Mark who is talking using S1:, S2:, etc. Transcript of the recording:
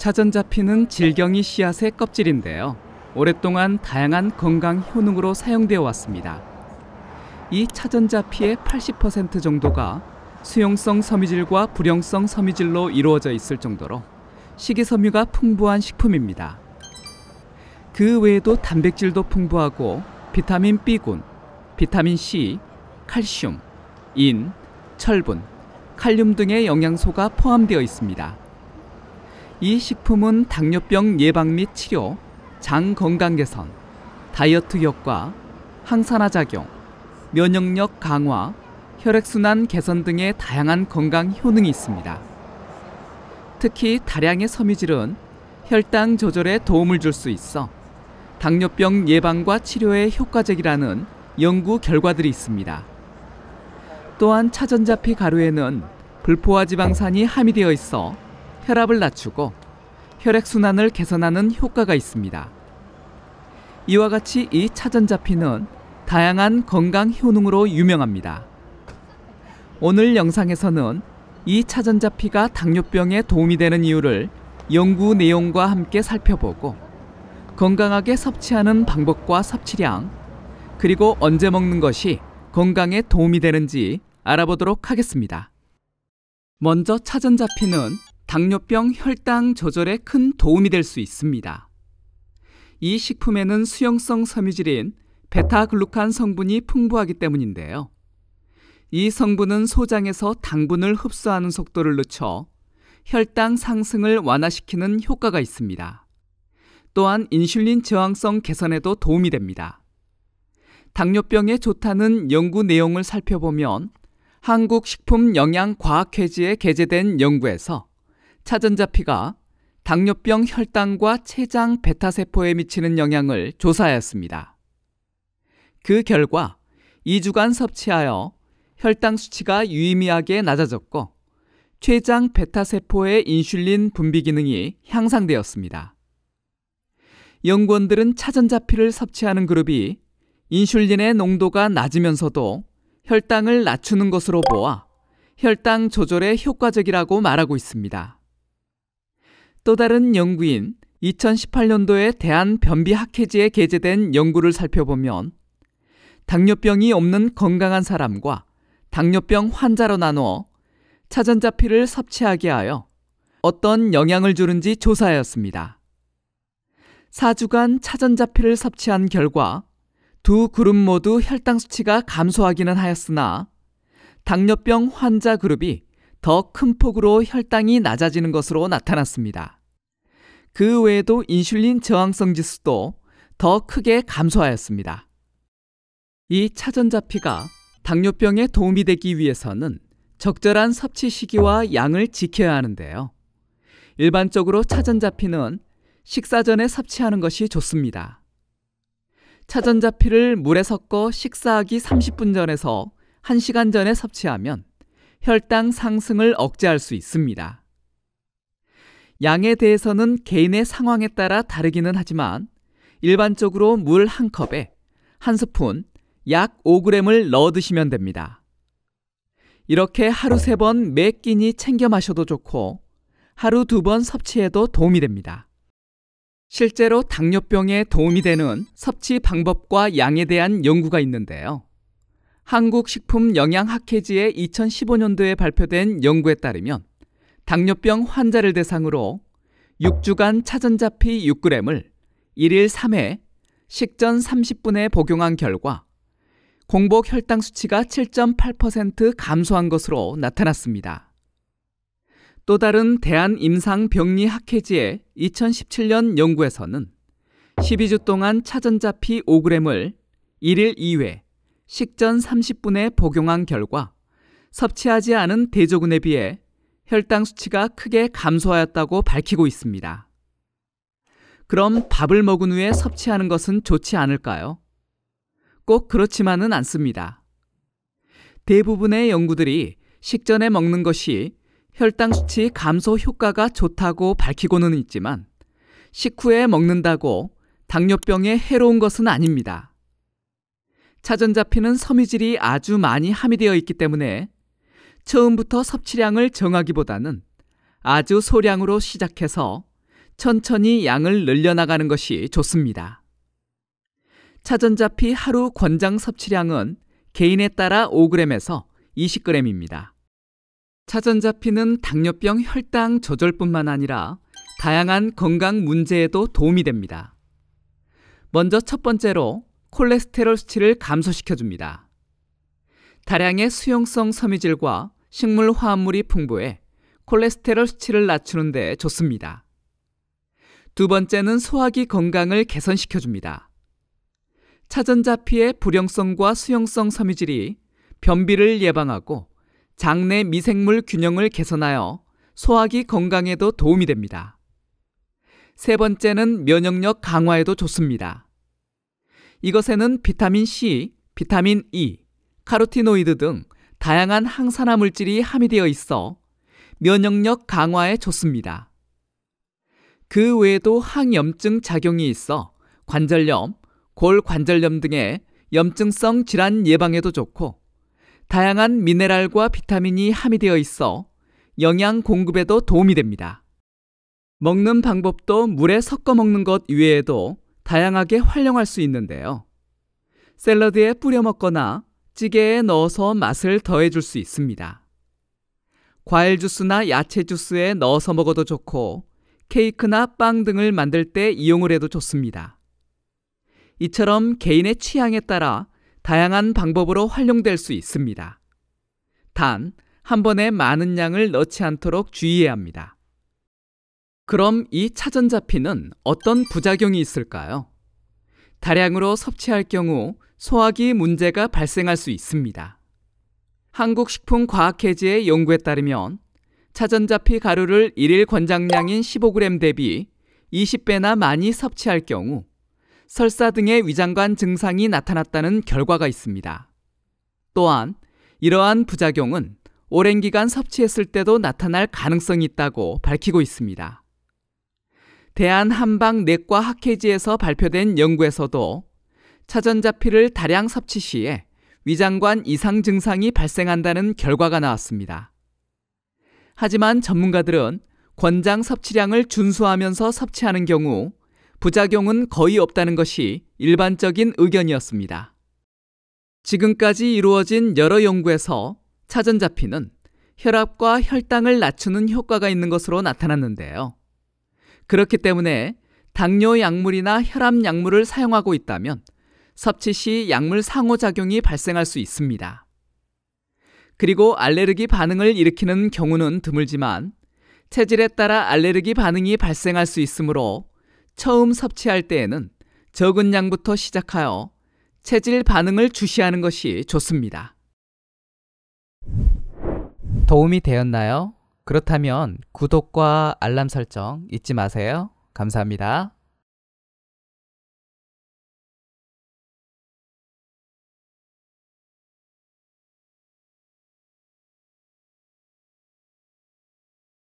S1: 차전자 피는 질경이 씨앗의 껍질인데요. 오랫동안 다양한 건강 효능으로 사용되어 왔습니다. 이 차전자 피의 80% 정도가 수용성 섬유질과 불용성 섬유질로 이루어져 있을 정도로 식이섬유가 풍부한 식품입니다. 그 외에도 단백질도 풍부하고 비타민 B군, 비타민 C, 칼슘, 인, 철분, 칼륨 등의 영양소가 포함되어 있습니다. 이 식품은 당뇨병 예방 및 치료, 장 건강 개선, 다이어트 효과, 항산화 작용, 면역력 강화, 혈액순환 개선 등의 다양한 건강 효능이 있습니다. 특히 다량의 섬유질은 혈당 조절에 도움을 줄 수 있어 당뇨병 예방과 치료에 효과적이라는 연구 결과들이 있습니다. 또한 차전자피 가루에는 불포화 지방산이 함유되어 있어 혈압을 낮추고 혈액순환을 개선하는 효과가 있습니다. 이와 같이 이 차전자피는 다양한 건강 효능으로 유명합니다. 오늘 영상에서는 이 차전자피가 당뇨병에 도움이 되는 이유를 연구 내용과 함께 살펴보고 건강하게 섭취하는 방법과 섭취량 그리고 언제 먹는 것이 건강에 도움이 되는지 알아보도록 하겠습니다. 먼저 차전자피는 당뇨병 혈당 조절에 큰 도움이 될 수 있습니다. 이 식품에는 수용성 섬유질인 베타글루칸 성분이 풍부하기 때문인데요. 이 성분은 소장에서 당분을 흡수하는 속도를 늦춰 혈당 상승을 완화시키는 효과가 있습니다. 또한 인슐린 저항성 개선에도 도움이 됩니다. 당뇨병에 좋다는 연구 내용을 살펴보면 한국식품영양과학회지에 게재된 연구에서 차전자피가 당뇨병 혈당과 췌장 베타세포에 미치는 영향을 조사하였습니다. 그 결과 2주간 섭취하여 혈당 수치가 유의미하게 낮아졌고 췌장 베타세포의 인슐린 분비 기능이 향상되었습니다. 연구원들은 차전자피를 섭취하는 그룹이 인슐린의 농도가 낮으면서도 혈당을 낮추는 것으로 보아 혈당 조절에 효과적이라고 말하고 있습니다. 또 다른 연구인 2018년도에 대한변비학회지에 게재된 연구를 살펴보면 당뇨병이 없는 건강한 사람과 당뇨병 환자로 나누어 차전자피를 섭취하게 하여 어떤 영향을 주는지 조사하였습니다. 4주간 차전자피를 섭취한 결과 두 그룹 모두 혈당 수치가 감소하기는 하였으나 당뇨병 환자 그룹이 더 큰 폭으로 혈당이 낮아지는 것으로 나타났습니다. 그 외에도 인슐린 저항성 지수도 더 크게 감소하였습니다. 이 차전자피가 당뇨병에 도움이 되기 위해서는 적절한 섭취 시기와 양을 지켜야 하는데요. 일반적으로 차전자피는 식사 전에 섭취하는 것이 좋습니다. 차전자피를 물에 섞어 식사하기 30분 전에서 1시간 전에 섭취하면 혈당 상승을 억제할 수 있습니다. 양에 대해서는 개인의 상황에 따라 다르기는 하지만 일반적으로 물 한 컵에 한 스푼 약 5g을 넣어 드시면 됩니다. 이렇게 하루 세 번 매 끼니 챙겨 마셔도 좋고 하루 두 번 섭취해도 도움이 됩니다. 실제로 당뇨병에 도움이 되는 섭취 방법과 양에 대한 연구가 있는데요. 한국식품영양학회지의 2015년도에 발표된 연구에 따르면 당뇨병 환자를 대상으로 6주간 차전자피 6g을 1일 3회 식전 30분에 복용한 결과 공복 혈당 수치가 7.8% 감소한 것으로 나타났습니다. 또 다른 대한임상병리학회지의 2017년 연구에서는 12주 동안 차전자피 5g을 1일 2회 식전 30분에 복용한 결과 섭취하지 않은 대조군에 비해 혈당 수치가 크게 감소하였다고 밝히고 있습니다. 그럼 밥을 먹은 후에 섭취하는 것은 좋지 않을까요? 꼭 그렇지만은 않습니다. 대부분의 연구들이 식전에 먹는 것이 혈당 수치 감소 효과가 좋다고 밝히고는 있지만 식후에 먹는다고 당뇨병에 해로운 것은 아닙니다. 차전자피는 섬유질이 아주 많이 함유되어 있기 때문에 처음부터 섭취량을 정하기보다는 아주 소량으로 시작해서 천천히 양을 늘려나가는 것이 좋습니다. 차전자피 하루 권장 섭취량은 개인에 따라 5g에서 20g입니다. 차전자피는 당뇨병 혈당 조절뿐만 아니라 다양한 건강 문제에도 도움이 됩니다. 먼저 첫 번째로 콜레스테롤 수치를 감소시켜 줍니다. 다량의 수용성 섬유질과 식물 화합물이 풍부해 콜레스테롤 수치를 낮추는 데 좋습니다. 두 번째는 소화기 건강을 개선시켜 줍니다. 차전자피의 불용성과 수용성 섬유질이 변비를 예방하고 장내 미생물 균형을 개선하여 소화기 건강에도 도움이 됩니다. 세 번째는 면역력 강화에도 좋습니다. 이것에는 비타민 C, 비타민 E, 카로티노이드 등 다양한 항산화 물질이 함유되어 있어 면역력 강화에 좋습니다. 그 외에도 항염증 작용이 있어 관절염, 골관절염 등의 염증성 질환 예방에도 좋고 다양한 미네랄과 비타민이 함유되어 있어 영양 공급에도 도움이 됩니다. 먹는 방법도 물에 섞어 먹는 것 이외에도 다양하게 활용할 수 있는데요. 샐러드에 뿌려 먹거나 찌개에 넣어서 맛을 더해줄 수 있습니다. 과일 주스나 야채 주스에 넣어서 먹어도 좋고 케이크나 빵 등을 만들 때 이용을 해도 좋습니다. 이처럼 개인의 취향에 따라 다양한 방법으로 활용될 수 있습니다. 단, 한 번에 많은 양을 넣지 않도록 주의해야 합니다. 그럼 이 차전자피는 어떤 부작용이 있을까요? 다량으로 섭취할 경우 소화기 문제가 발생할 수 있습니다. 한국식품과학회지의 연구에 따르면 차전자피 가루를 1일 권장량인 15g 대비 20배나 많이 섭취할 경우 설사 등의 위장관 증상이 나타났다는 결과가 있습니다. 또한 이러한 부작용은 오랜 기간 섭취했을 때도 나타날 가능성이 있다고 밝히고 있습니다. 대한한방내과 학회지에서 발표된 연구에서도 차전자피를 다량 섭취 시에 위장관 이상 증상이 발생한다는 결과가 나왔습니다. 하지만 전문가들은 권장 섭취량을 준수하면서 섭취하는 경우 부작용은 거의 없다는 것이 일반적인 의견이었습니다. 지금까지 이루어진 여러 연구에서 차전자피는 혈압과 혈당을 낮추는 효과가 있는 것으로 나타났는데요. 그렇기 때문에 당뇨 약물이나 혈압 약물을 사용하고 있다면 섭취 시 약물 상호작용이 발생할 수 있습니다. 그리고 알레르기 반응을 일으키는 경우는 드물지만 체질에 따라 알레르기 반응이 발생할 수 있으므로 처음 섭취할 때에는 적은 양부터 시작하여 체질 반응을 주시하는 것이 좋습니다. 도움이 되었나요? 그렇다면 구독과 알람 설정 잊지 마세요. 감사합니다.